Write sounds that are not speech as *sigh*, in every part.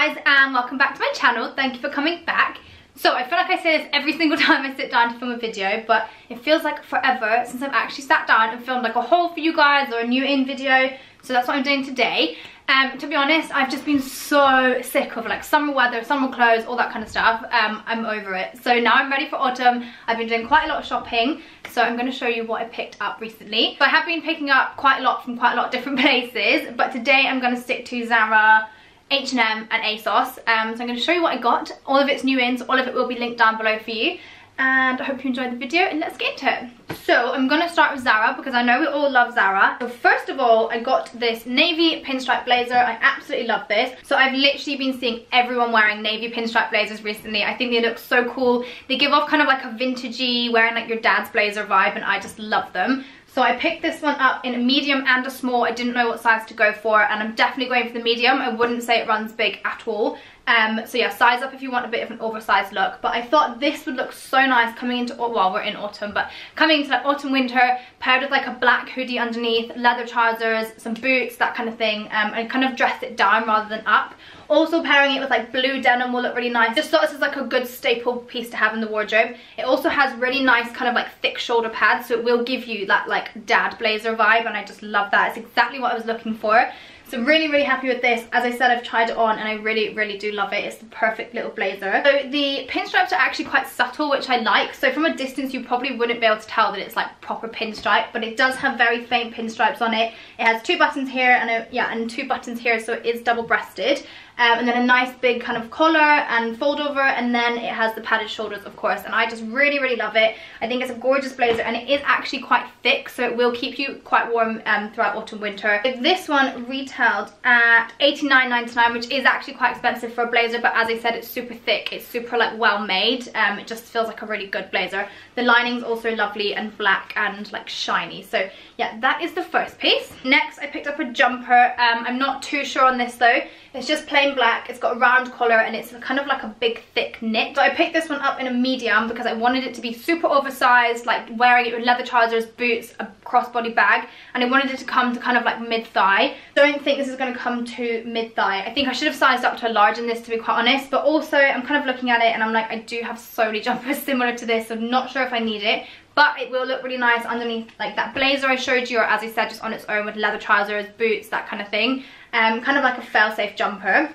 guys and welcome back to my channel. Thank you for coming back. So I feel like I say this every *laughs* single time I sit down to film a video but it feels like forever since I've actually sat down and filmed like a haul for you guys or a new in video. So that's what I'm doing today. Um, to be honest, I've just been so sick of like summer weather, summer clothes, all that kind of stuff. Um, I'm over it. So now I'm ready for autumn. I've been doing quite a lot of shopping. So I'm going to show you what I picked up recently. So I have been picking up quite a lot from quite a lot of different *laughs* places. But today I'm going to stick to Zara, H&M and ASOS. Um, so I'm going to show you what I got. All of its new ins, all of it will be linked down below for you. And I hope you enjoyed the video and let's get into it. So I'm going to start with Zara because I know we all love Zara. So first of all, I got this navy pinstripe blazer. I absolutely love this. So I've literally been seeing everyone wearing navy pinstripe blazers recently. I think they look so cool. They give off kind of like a vintagey, wearing like your dad's blazer vibe and I just love them. So I picked this one up in a medium and a small. I didn't know what size to go for and I'm definitely going for the medium. I wouldn't say it runs big at all. Um, so yeah, size up if you want a bit of an oversized look. But I thought this would look so nice coming into, well, we're in autumn, but coming into like autumn, winter, paired with like a black hoodie underneath, leather trousers, some boots, that kind of thing. Um, and kind of dress it down rather than up. Also pairing it with like blue denim will look really nice. Just thought this is like a good staple piece to have in the wardrobe. It also has really nice kind of like thick shoulder pads. So it will give you that like dad blazer vibe. And I just love that. It's exactly what I was looking for. So really, really happy with this. As I said, I've tried it on and I really, really do love it. It's the perfect little blazer. So the pinstripes are actually quite subtle, which I like. So from a distance, you probably wouldn't be able to tell that it's like proper pinstripe, but it does have very faint pinstripes on it. It has two buttons here and a, yeah, and two buttons here, so it is double breasted. Um, and then a nice big kind of collar and fold over and then it has the padded shoulders of course. And I just really really love it. I think it's a gorgeous blazer and it is actually quite thick so it will keep you quite warm um, throughout autumn winter. This one retailed at 89.99 which is actually quite expensive for a blazer but as I said it's super thick. It's super like well made. Um, it just feels like a really good blazer. The lining's also lovely and black and like shiny. So yeah that is the first piece. Next I picked up a jumper. Um, I'm not too sure on this though. It's just plain black. It's got a round collar and it's kind of like a big thick knit. So I picked this one up in a medium because I wanted it to be super oversized, like wearing it with leather trousers, boots, a crossbody bag. And I wanted it to come to kind of like mid-thigh. Don't think this is going to come to mid-thigh. I think I should have sized up to a large in this to be quite honest. But also I'm kind of looking at it and I'm like, I do have so many *laughs* jumpers similar to this. So I'm not sure if I need it but it will look really nice underneath like that blazer I showed you or as I said just on its own with leather trousers, boots, that kind of thing. Um, kind of like a fail-safe jumper.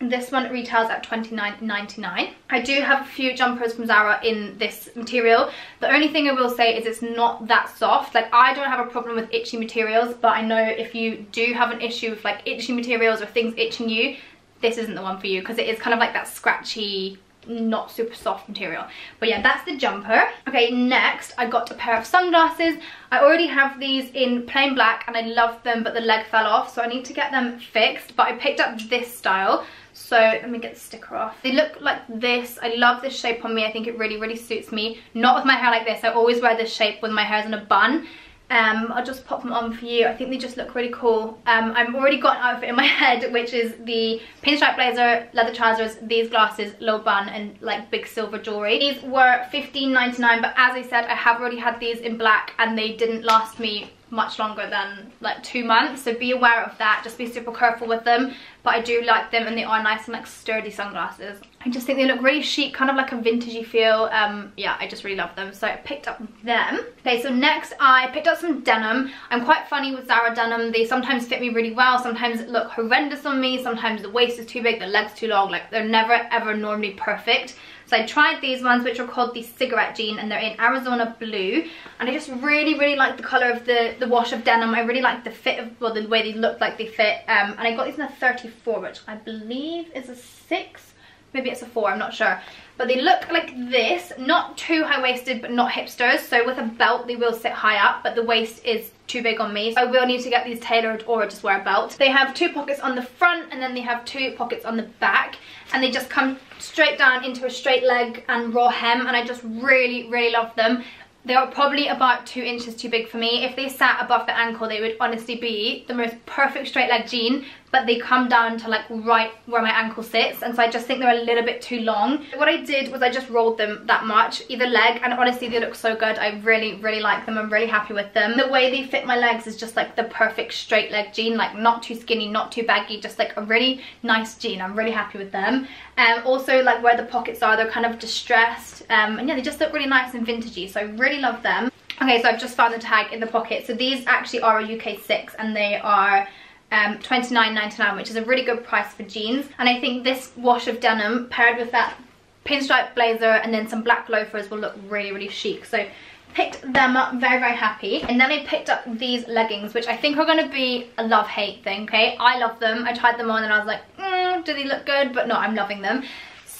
This one retails at $29.99. I do have a few jumpers from Zara in this material. The only thing I will say is it's not that soft. Like I don't have a problem with itchy materials, but I know if you do have an issue with like itchy materials or things itching you, this isn't the one for you because it is kind of like that scratchy not super soft material. But yeah that's the jumper. Okay next i got a pair of sunglasses. I already have these in plain black and i love them but the leg fell off so i need to get them fixed. But i picked up this style. So let me get the sticker off. They look like this. I love this shape on me. I think it really really suits me. Not with my hair like this. I always wear this shape when my hair's in a bun um, I'll just pop them on for you. I think they just look really cool. Um, I've already got an outfit in my *laughs* head, which is the pinstripe blazer, leather trousers, these glasses, low bun, and like big silver jewelry. These were $15.99, but as I said, I have already had these in black, and they didn't last me much longer than like two months so be aware of that just be super careful with them but I do like them and they are nice and like sturdy sunglasses. I just think they look really chic kind of like a vintagey feel. Um yeah I just really love them. So I picked up them. Okay so next I picked up some denim. I'm quite funny with Zara denim. They sometimes fit me really well. Sometimes look horrendous on me. Sometimes the waist is too big the legs too long. Like they're never ever normally perfect. So I tried these ones which are called the cigarette jean and they're in Arizona blue. And I just really really like the colour of the, the wash of denim. I really like the fit of, well the way they look like they fit. Um, and I got these in a 34 which I believe is a 6 maybe it's a 4 I'm not sure. But they look like this not too high-waisted but not hipsters. So with a belt they will sit high up but the waist is too big on me. So I will need to get these tailored or just wear a belt. They have two pockets on the front and then they have two pockets on the back. And they just come straight down into a straight leg and raw hem and I just really really love them. They are probably about two inches too big for me. If they sat above the ankle, they would honestly be the most perfect straight leg jean, but they come down to like right where my ankle sits and so I just think they're a little bit too long. What I did was I just rolled them that much, either leg, and honestly they look so good. I really, really like them. I'm really happy with them. The way they fit my legs is just like the perfect straight leg jean, like not too skinny, not too baggy, just like a really nice jean. I'm really happy with them. Um, also like where the pockets are, they're kind of distressed. Um, and yeah, they just look really nice and vintagey, so I really love them. Okay, so I've just found the tag in the pocket. So these actually are a UK 6 and they are um, 29.99, which is a really good price for jeans. And I think this wash of denim paired with that pinstripe blazer and then some black loafers will look really, really chic. So picked them up, very, very happy. And then I picked up these leggings, which I think are going to be a love-hate thing, okay? I love them. I tried them on and I was like, mm, do they look good? But no, I'm loving them.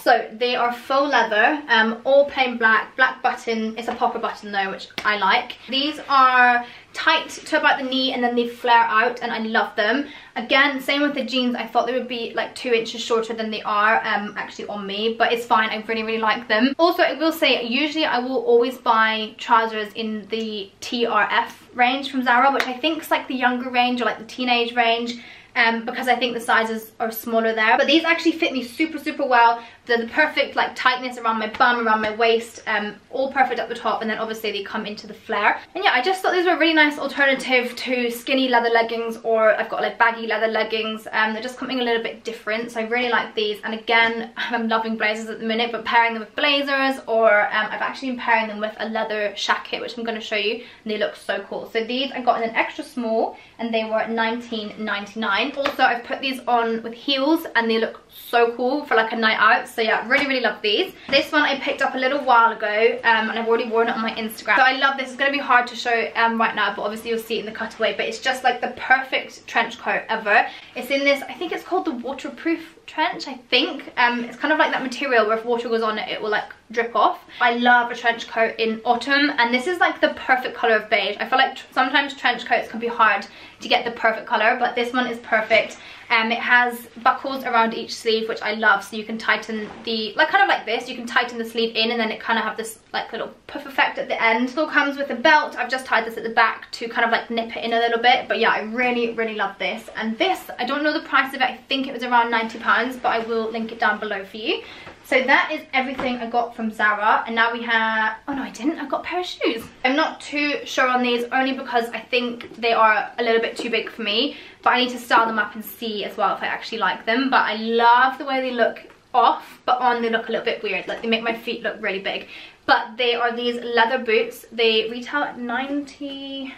So they are faux leather, um, all plain black, black button. It's a popper button though, which I like. These are tight to about the knee and then they flare out and I love them. Again, same with the jeans. I thought they would be like two inches shorter than they are um, actually on me, but it's fine. I really, really like them. Also, I will say, usually I will always buy trousers in the TRF range from Zara, which I think is like the younger range or like the teenage range um, because I think the sizes are smaller there. But these actually fit me super, super well. They're the perfect like tightness around my bum, around my waist, um, all perfect at the top. And then obviously they come into the flare. And yeah, I just thought these were a really nice alternative to skinny leather leggings or I've got like baggy leather leggings. Um, they're just coming a little bit different. So I really like these. And again, *laughs* I'm loving blazers at the minute, but pairing them with blazers or um, I've actually been pairing them with a leather shacket, which I'm going to show you. And they look so cool. So these I got in an extra small and they were 19.99. Also, I've put these on with heels and they look so cool for like a night out. So yeah, really, really love these. This one I picked up a little while ago um, and I've already worn it on my Instagram. So I love this. It's going to be hard to show um, right now, but obviously you'll see it in the cutaway. But it's just like the perfect trench coat ever. It's in this, I think it's called the waterproof trench, I think. Um, it's kind of like that material where if water goes on it, it will like drip off. I love a trench coat in autumn and this is like the perfect colour of beige. I feel like sometimes trench coats can be hard to get the perfect colour, but this one is perfect. Um, it has buckles around each sleeve, which I love. So you can tighten the, like kind of like this, you can tighten the sleeve in and then it kind of have this like little puff effect at the end. It all comes with a belt. I've just tied this at the back to kind of like nip it in a little bit. But yeah, I really, really love this. And this, I don't know the price of it. I think it was around £90, but I will link it down below for you. So that is everything I got from Zara. And now we have, oh no I didn't, I got a pair of shoes. I'm not too sure on these only because I think they are a little bit too big for me. But I need to style them up and see as well if I actually like them. But I love the way they look off, but on they look a little bit weird. Like they make my feet look really big. But they are these leather boots. They retail at 90...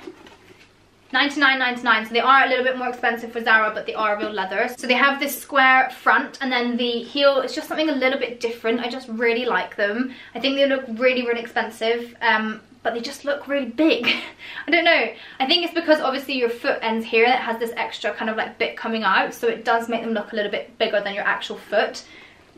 99.99 so they are a little bit more expensive for Zara but they are real leather. So they have this square front and then the heel is just something a little bit different. I just really like them. I think they look really really expensive um, but they just look really big. *laughs* I don't know. I think it's because obviously your foot ends here and it has this extra kind of like bit coming out so it does make them look a little bit bigger than your actual foot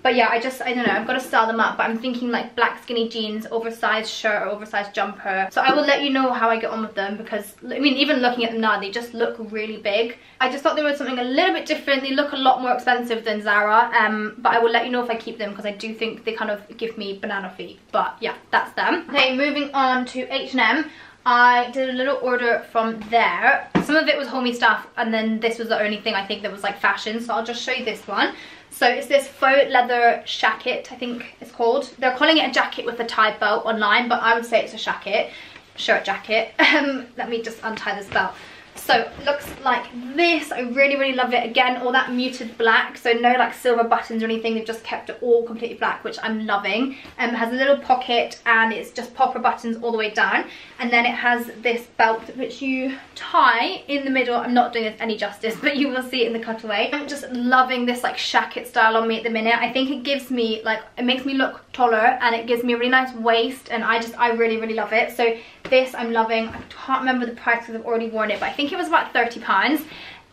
but yeah, I just, I don't know, I've got to style them up. But I'm thinking like black skinny jeans, oversized shirt oversized jumper. So I will let you know how I get on with them because, I mean, even looking at them now, they just look really big. I just thought they were something a little bit different. They look a lot more expensive than Zara. Um, but I will let you know if I keep them because I do think they kind of give me banana feet. But yeah, that's them. Okay, moving on to H&M. I did a little order from there. Some of it was homey stuff and then this was the only thing I think that was like fashion. So I'll just show you this one. So it's this faux leather jacket, I think it's called. They're calling it a jacket with a tie belt online, but I would say it's a jacket, shirt jacket. *laughs* Um, let me just untie this belt. So looks like this. I really, really love it. Again, all that muted black. So no like silver buttons or anything. They've just kept it all completely black, which I'm loving. Um, it has a little pocket and it's just popper buttons all the way down. And then it has this belt which you tie in the middle. I'm not doing this any justice, *laughs* but you will see it in the cutaway. I'm just loving this like shacket style on me at the minute. I think it gives me like, it makes me look taller and it gives me a really nice waist and I just, I really, really love it. So this I'm loving. I can't remember the price because I've already worn it, but I think it was about £30.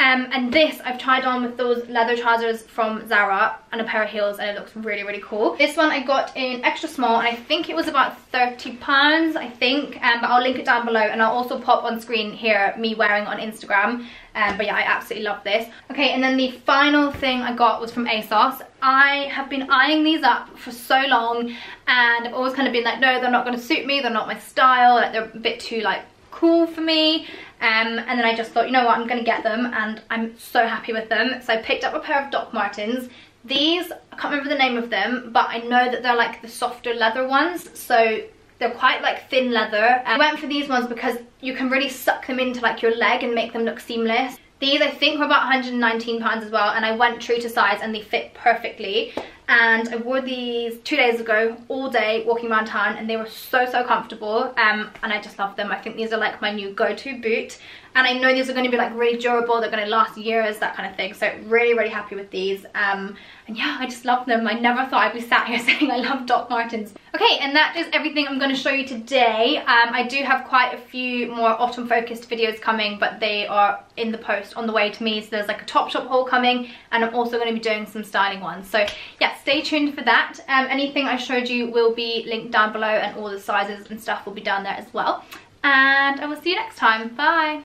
Um, and this I've tried on with those leather trousers from Zara and a pair of heels and it looks really really cool. This one I got in extra small and I think it was about 30 pounds I think um, but I'll link it down below and I'll also pop on screen here me wearing on Instagram um, but yeah I absolutely love this. Okay and then the final thing I got was from ASOS. I have been eyeing these up for so long and I've always kind of been like no they're not going to suit me they're not my style like they're a bit too like cool for me. Um, and then I just thought, you know what, I'm gonna get them and I'm so happy with them. So I picked up a pair of Doc Martens. These, I can't remember the name of them, but I know that they're like the softer leather ones. So they're quite like thin leather. I went for these ones because you can really suck them into like your leg and make them look seamless. These I think were about 119 pounds as well and I went true to size and they fit perfectly and I wore these two days ago all day walking around town and they were so so comfortable um, and I just love them. I think these are like my new go-to boot and I know these are going to be like really durable, they're going to last years, that kind of thing. So really really happy with these um, and yeah I just love them. I never thought I'd be sat here *laughs* saying I love Doc Martens. Okay and that is everything I'm going to show you today. Um, I do have quite a few more autumn focused videos coming but they are in the post on the way to me so there's like a Topshop haul coming and I'm also going to be doing some styling ones. So yeah stay tuned for that. Um, anything I showed you will be linked down below and all the sizes and stuff will be down there as well. And I will see you next time. Bye.